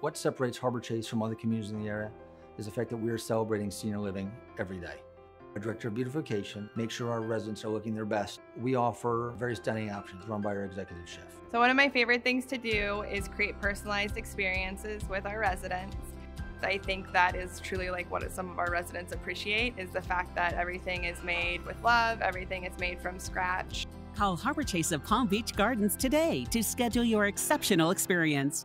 What separates HarborChase from other communities in the area is the fact that we are celebrating senior living every day. Our Director of Beautification makes sure our residents are looking their best. We offer very stunning options run by our executive chef. So one of my favorite things to do is create personalized experiences with our residents. I think that is truly like what some of our residents appreciate is the fact that everything is made with love, everything is made from scratch. Call HarborChase of Palm Beach Gardens today to schedule your exceptional experience.